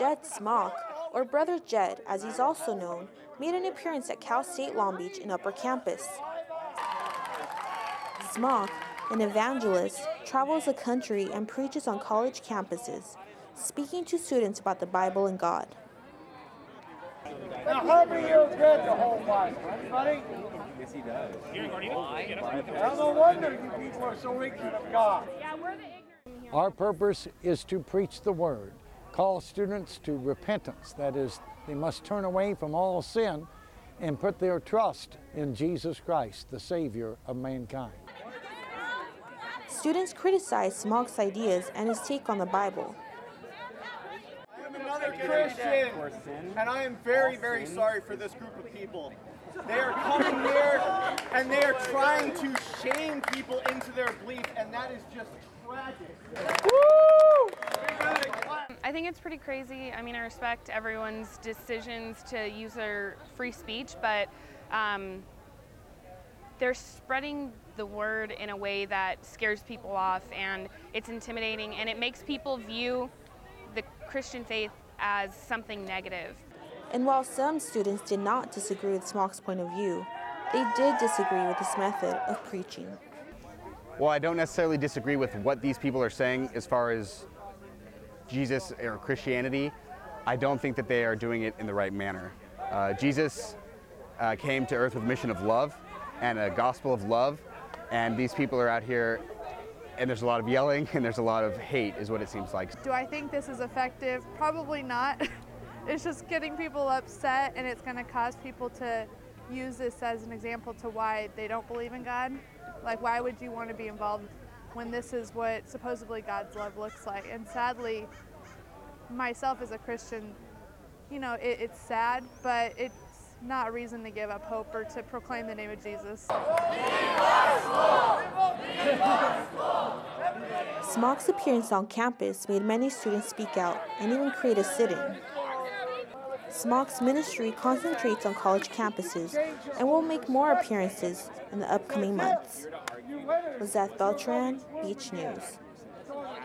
Jed Smock, or Brother Jed as he's also known, made an appearance at Cal State Long Beach in Upper Campus. Smock, an evangelist, travels the country and preaches on college campuses, speaking to students about the Bible and God. Now, how many of you read the whole Bible? Anybody? Yes, he does. Well, no wonder you people are so ignorant of God. Our purpose is to preach the word, call students to repentance. That is, they must turn away from all sin and put their trust in Jesus Christ, the Savior of mankind. Students criticize Smock's ideas and his take on the Bible. I am another Christian, and I am very, very sorry for this group of people. They are coming here and they are trying to shame people into their belief, and that is just tragic. I think it's pretty crazy. I mean, I respect everyone's decisions to use their free speech, but um, they're spreading the word in a way that scares people off and it's intimidating and it makes people view the Christian faith as something negative. And while some students did not disagree with Smock's point of view, they did disagree with his method of preaching. Well, I don't necessarily disagree with what these people are saying as far as Jesus or Christianity. I don't think that they are doing it in the right manner. Uh, Jesus uh, came to earth with a mission of love and a gospel of love, and these people are out here and there's a lot of yelling and there's a lot of hate, is what it seems like. Do I think this is effective? Probably not. it's just getting people upset, and it's going to cause people to use this as an example to why they don't believe in God. Like, why would you want to be involved when this is what supposedly God's love looks like? And sadly, myself as a Christian, you know, it, it's sad, but it's not a reason to give up hope or to proclaim the name of Jesus. Smock's appearance on campus made many students speak out and even create a sit in. Smock's ministry concentrates on college campuses and will make more appearances in the upcoming months. Lizeth Beltran, Beach News.